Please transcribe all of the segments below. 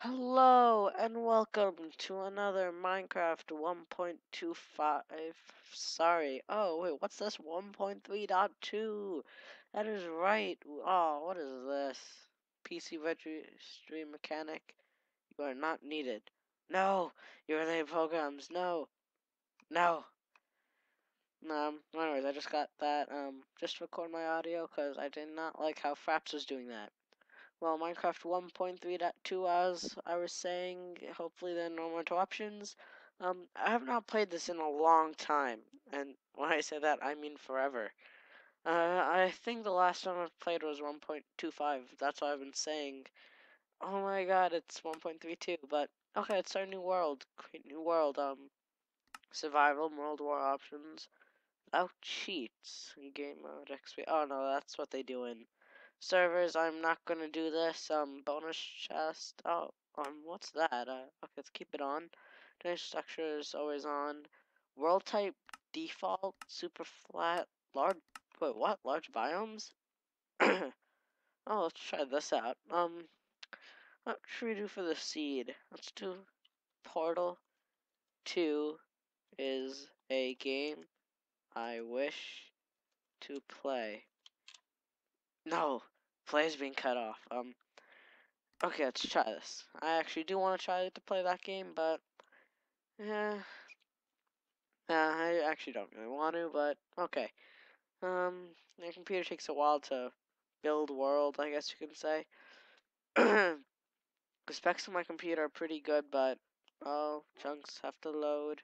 Hello and welcome to another Minecraft 1.25. Sorry. Oh, wait, what's this? 1.3.2. That is right. Oh, what is this? PC registry mechanic. You are not needed. No, you're the programs. No, no. Um, anyways, I just got that, um, just record my audio because I did not like how Fraps was doing that. Well, Minecraft 1.3.2, as I was saying, hopefully there are no more interruptions. Um, I have not played this in a long time, and when I say that, I mean forever. Uh, I think the last time I played was 1.25, that's what I've been saying. Oh my god, it's 1.32, but okay, it's our new world. Create new world, um, survival, world war options, without cheats, game mode, XP. Oh no, that's what they do in servers. I'm not gonna do this. Um, bonus chest. Oh, um, what's that? Uh, okay, let's keep it on. Data structure is always on. World type default, super flat, large. Wait, what? Large biomes? oh, let's try this out. Um, what should we do for the seed? Let's do Portal 2 is a game I wish to play. No, play's being cut off. Um, okay, let's try this. I actually do want to try to play that game, but yeah, nah, I actually don't really want to. But okay, um, the computer takes a while to build world, I guess you can say. the specs on my computer are pretty good, but oh, chunks have to load.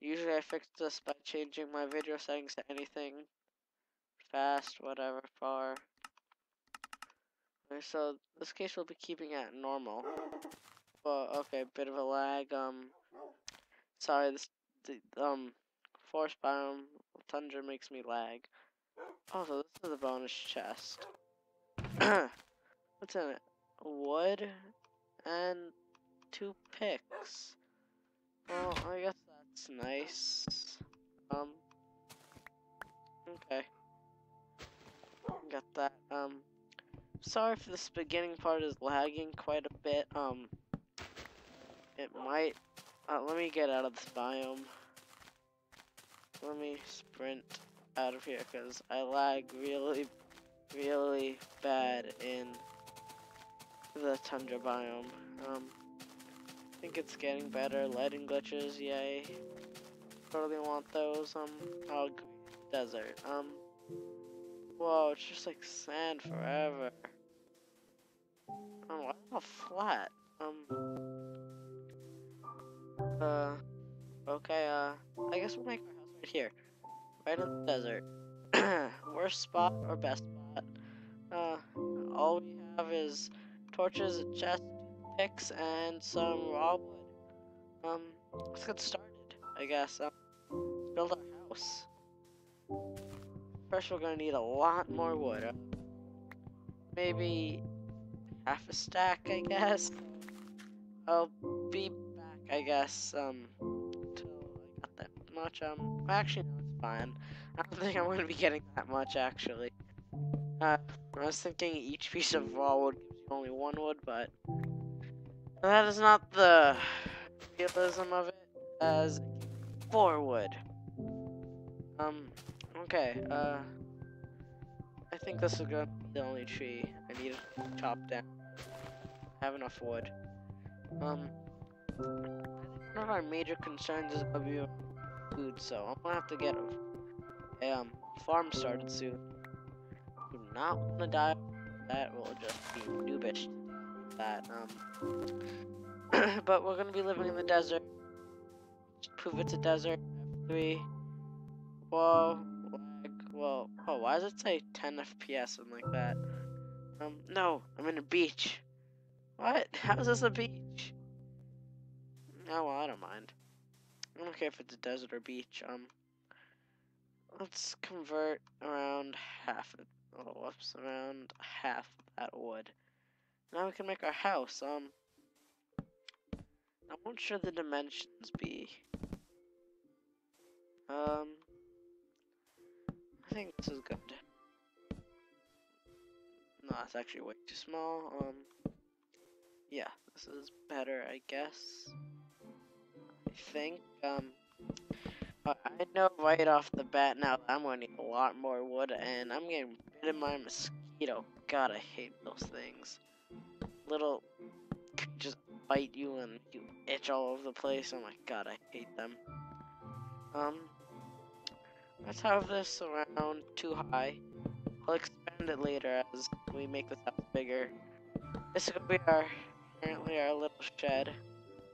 Usually I fix this by changing my video settings to anything fast, whatever, far. Okay, so this case we'll be keeping at normal. Well, okay, bit of a lag. Um, sorry, this the um forest biome tundra makes me lag. Also, this is the bonus chest. What's in it? Wood and two picks. Well, I guess that's nice. Um, okay. Got that. Um, sorry if this beginning part is lagging quite a bit. Um, it might. Uh, let me get out of this biome. Let me sprint out of here because I lag really, really bad in the tundra biome. Um, I think it's getting better. Lighting glitches, yay. Totally want those. Um, desert. Um, whoa, it's just like sand forever. Oh, flat? Um, uh, okay, uh, I guess we'll make our house right here. Right in the desert. Worst spot or best spot? Uh, all we have is torches, a chest, picks, and some raw wood. Um, let's get started, I guess. Um, build our house. First, we're gonna need a lot more wood. Uh, maybe half a stack, I guess. I'll be back, I guess, um, until I got that much. Um, actually, no, it's fine. I don't think I'm going to be getting that much, actually. Uh, I was thinking each piece of raw wood gives you only one wood, but that is not the realism of it, as four wood. Um, okay, uh, I think this is gonna be the only tree I need to chop down. I have enough wood. Um, one of our major concerns is gonna food, so I'm gonna have to get a, um, farm started soon. Do not want to die. That will just be noobish. That um, but we're gonna be living in the desert. Just prove it's a desert. Three. Whoa. Whoa. Oh, why does it say 10 FPS and like that? Um, no, I'm in a beach. What? How is this a beach? Oh, well, I don't mind. I don't care if it's a desert or beach. Um, let's convert around half it. Oh, whoops, around half that wood. Now we can make our house. Um, I won't show the dimensions be. Think this is good. No, it's actually way too small. Um, yeah, this is better, I guess. I think, um, I know right off the bat now I'm gonna need a lot more wood, and I'm getting bitten by my mosquito. God, I hate those things. Little, just bite you and you itch all over the place. Oh my god, I hate them. Um, let's have this around too high. We'll expand it later as we make this house bigger. This is gonna be our, apparently our little shed.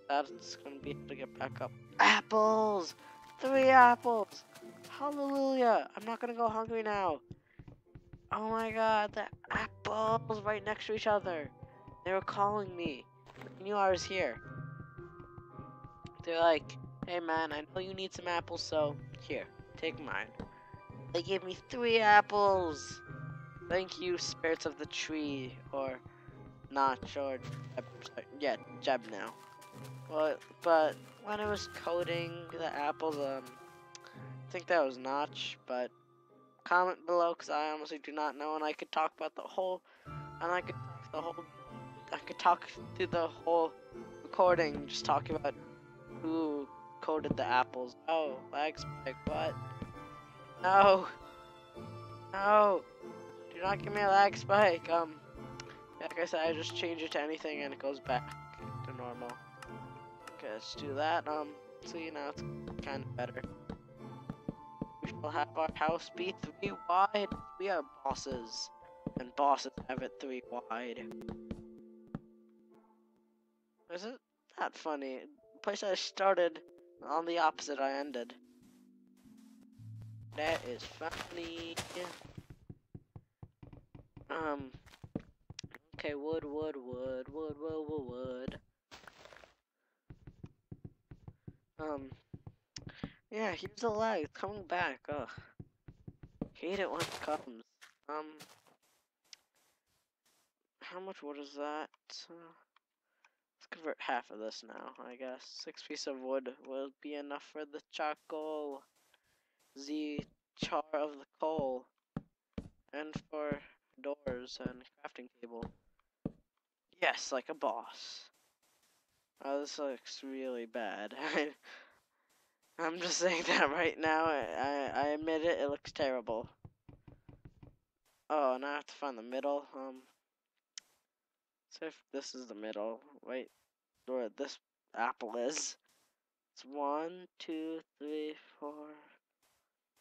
That's gonna be able to get back up. Apples! Three apples! Hallelujah! I'm not gonna go hungry now. Oh my god, the apples right next to each other. They were calling me. They knew I was here. They're like, hey man, I know you need some apples, so here, take mine. They gave me three apples. Thank you, spirits of the tree, or Notch, or yeah, Jeb now. But but when I was coding the apples, um, I think that was Notch. But comment below, cause I honestly do not know, and I could talk about the whole, and I could talk the whole, I could talk through the whole recording, just talking about who coded the apples. Oh, lag spike, what? No. No. Do not give me a lag spike. Um, like I said, I just change it to anything and it goes back to normal. Okay, let's do that. Um, so you know, it's kind of better. We shall have our house be three wide. We are bosses, and bosses have it three wide. Is it that funny? The place I started, on the opposite I ended. That is funny. Um. Okay, wood, wood, wood, wood, wood, wood, wood. Um. Yeah, the lag. It's coming back. Ugh. Hate it when it comes. Um. How much wood is that? Uh, let's convert half of this now, I guess. Six pieces of wood will be enough for the charcoal. The char of the coal. And for doors and crafting table. Yes, like a boss. Oh, this looks really bad. I'm just saying that right now. I, I, admit it, it looks terrible. Oh, now I have to find the middle. Um, so if this is the middle, wait, where this apple is. It's one, two, three, four,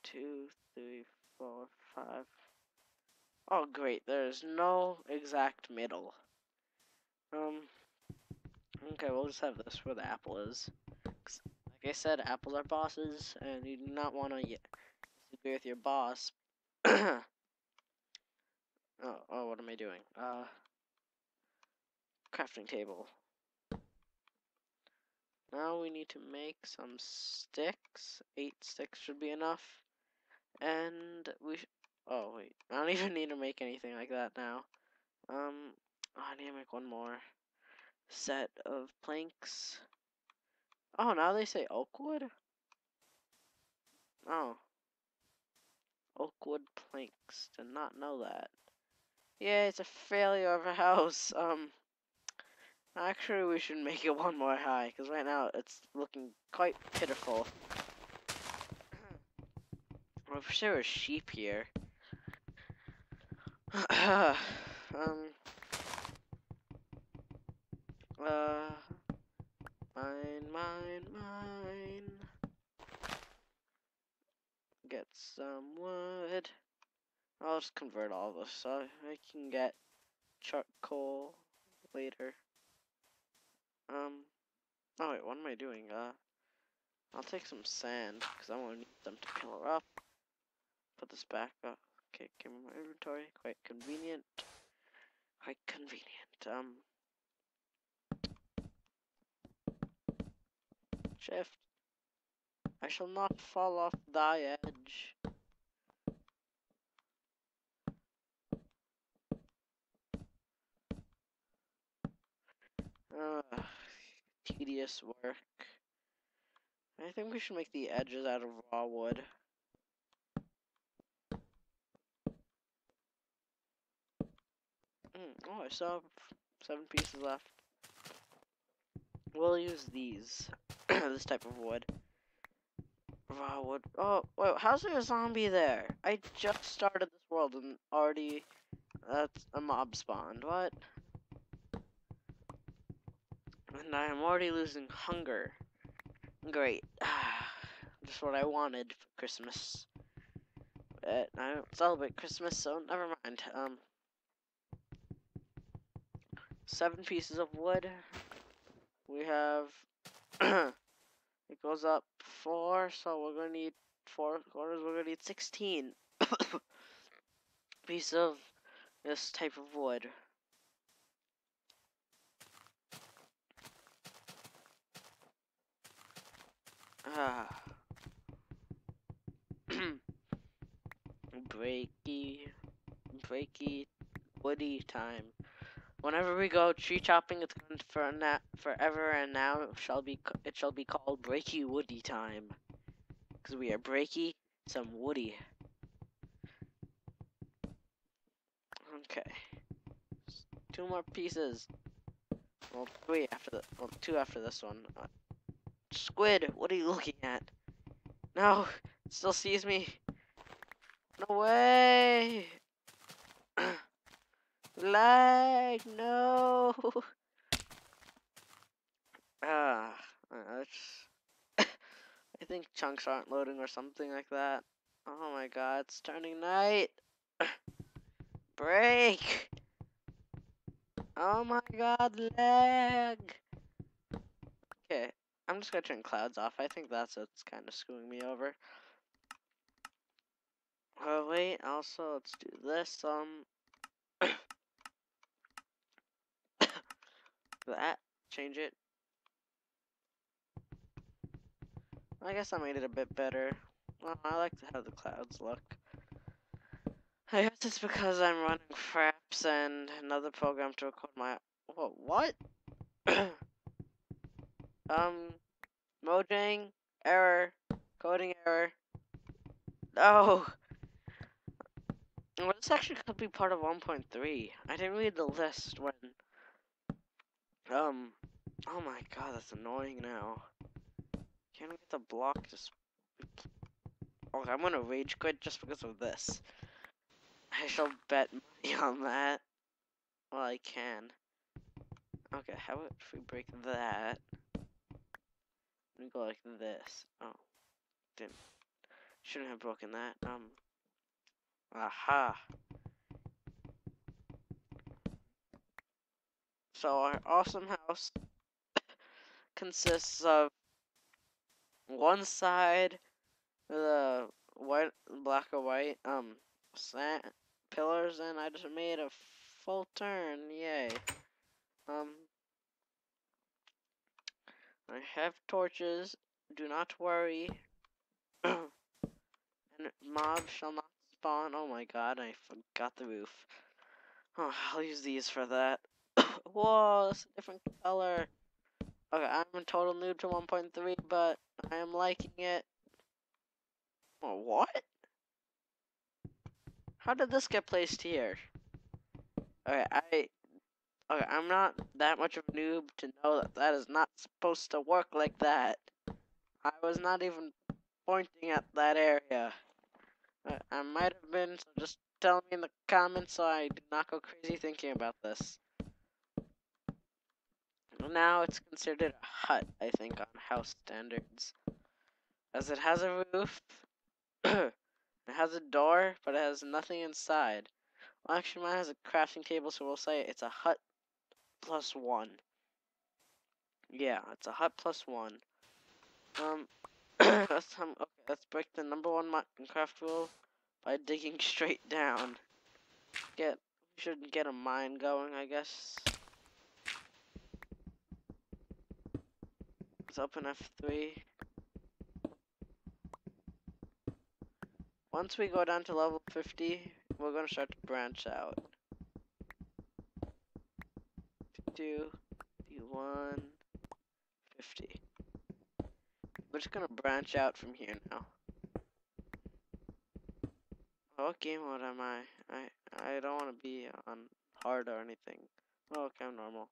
two, three, four, five. Oh, great. There's no exact middle. Um. Okay, we'll just have this where the apple is. Like I said, apples are bosses, and you do not want to disagree with your boss. oh, oh, what am I doing? Uh, crafting table. Now we need to make some sticks. Eight sticks should be enough. And we Oh, wait. I don't even need to make anything like that now. Um, oh, I need to make one more set of planks. Oh, now they say oakwood? Oh. Oakwood planks. Did not know that. Yeah, it's a failure of a house. Um, actually, we should make it one more high, because right now it's looking quite pitiful. I wish there was sheep here. um. Uh. Mine, mine, mine. Get some wood. I'll just convert all this so I can get charcoal later. Um. Oh wait, what am I doing? Uh. I'll take some sand because I want them to pillar up. Put this back up. Okay, came in my inventory. Quite convenient. Quite convenient. Um. Shift. I shall not fall off thy edge. Uh, tedious work. I think we should make the edges out of raw wood. Mm, oh, I still have seven pieces left. we'll use these. this type of wood. Raw wood. Oh, wait, how's there a zombie there? I just started this world and already that's a mob spawned. What? And I am already losing hunger. Great. Just what I wanted for Christmas. But I don't celebrate Christmas, so never mind. Um, seven pieces of wood. We have it goes up four, so we're gonna need four quarters. We're gonna need sixteen piece of this type of wood. Ah. breaky, breaky, woody time. Whenever we go tree chopping, it's going for na forever, and now it shall be it shall be called breaky woody time, because we are breaky, some woody. Okay, two more pieces. Well, three after the well, two after this one. Uh, squid, what are you looking at? No, still sees me. No way! Lag, no! Ah, uh, I think chunks aren't loading or something like that. Oh my god, it's turning night! Break! Oh my god, lag! Okay, I'm just gonna turn clouds off. I think that's what's kind of screwing me over. Oh wait, also let's do this. Um, that change it. I guess I made it a bit better. Well, I like to the clouds look. I guess it's because I'm running Fraps and another program to record my. Whoa, what? um, Mojang error, coding error. No. Well, this actually could be part of 1.3. I didn't read the list when. Um. Oh my god, that's annoying now. Can't get the block to. Okay, I'm gonna rage quit just because of this. I shall bet money on that. Well, I can. Okay, how about if we break that? We go like this. Oh, didn't. Shouldn't have broken that. Um. Aha. So our awesome house consists of one side the white, black or white, um, slant pillars, and I just made a full turn. Yay. Um, I have torches. Do not worry. and mobs shall not spawn. Oh my god, I forgot the roof. Oh, I'll use these for that. Whoa, it's a different color. Okay, I'm a total noob to 1.3, but I am liking it. What? How did this get placed here? Okay, I... Okay, I'm not that much of a noob to know that that is not supposed to work like that. I was not even pointing at that area. I, I might have been, so just tell me in the comments so I do not go crazy thinking about this. Now it's considered a hut, I think, on house standards. As it has a roof, it has a door, but it has nothing inside. Well, actually, mine has a crafting table, so we'll say it's a hut plus one. Yeah, it's a hut plus one. Um, let's um, okay, let's break the number one Minecraft rule by digging straight down. Get we should get a mine going, I guess. Let's open F3. Once we go down to level 50, we're gonna start to branch out. 52, 51, 50. We're just gonna branch out from here now. What game mode am I? I I don't want to be on hard or anything. Oh, okay, I'm normal.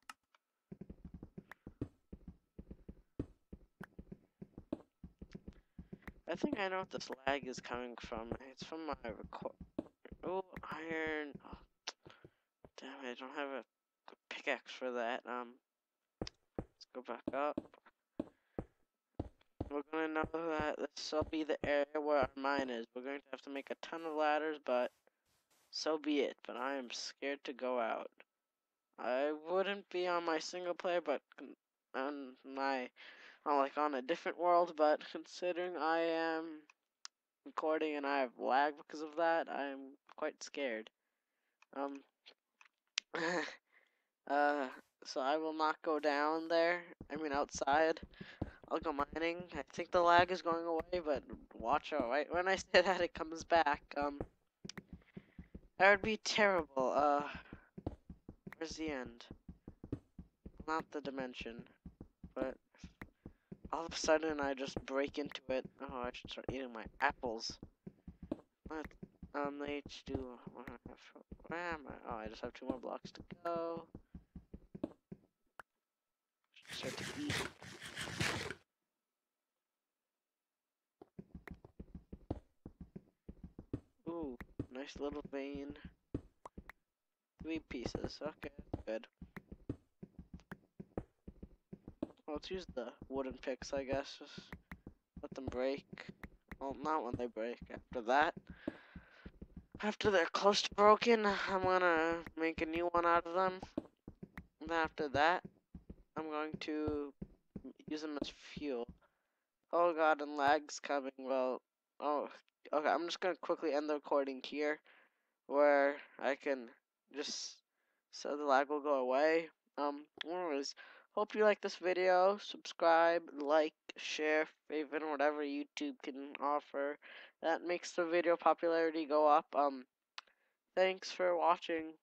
Think I know what this lag is coming from. It's from my record. Oh, iron. Oh, damn I don't have a pickaxe for that. Um, let's go back up. We're gonna know that this will be the area where our mine is. We're going to have to make a ton of ladders, but so be it. But I am scared to go out. I wouldn't be on my single player, but on my, well, like on a different world. But considering I am recording and I have lag because of that, I'm quite scared. Um. uh. So I will not go down there. I mean outside. I'll go mining. I think the lag is going away, but watch out. Right when I say that, it comes back. Um, that would be terrible. Uh, where's the end? Not the dimension, but all of a sudden I just break into it. Oh, I should start eating my apples. What? Um, the H2. Where am I? Oh, I just have two more blocks to go. Start to eat. Ooh, nice little vein. Three pieces. Okay, good. Well, let's use the wooden picks, I guess. Just let them break. Well, not when they break. After that, after they're close to broken, I'm gonna make a new one out of them. And after that, I'm going to use them as fuel. Oh god, and lag's coming. Well, oh, okay, I'm just gonna quickly end the recording here, where I can just, so the lag will go away. Um, anyways, hope you like this video, subscribe, like, share, favorite, whatever YouTube can offer. That makes the video popularity go up. Um, thanks for watching.